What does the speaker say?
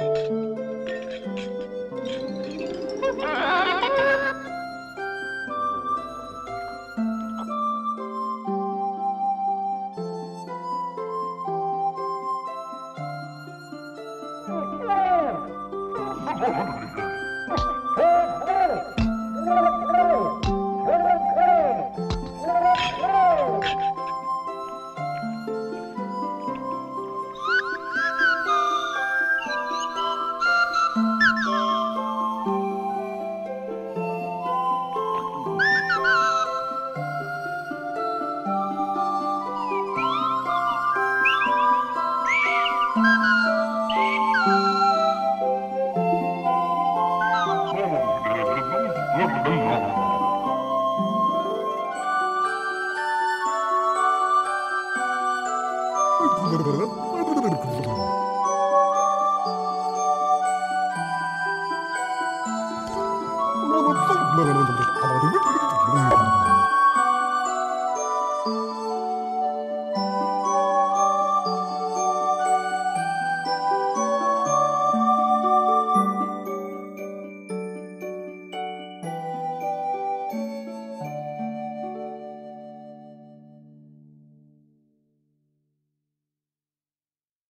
Thank No, no, no, no, no.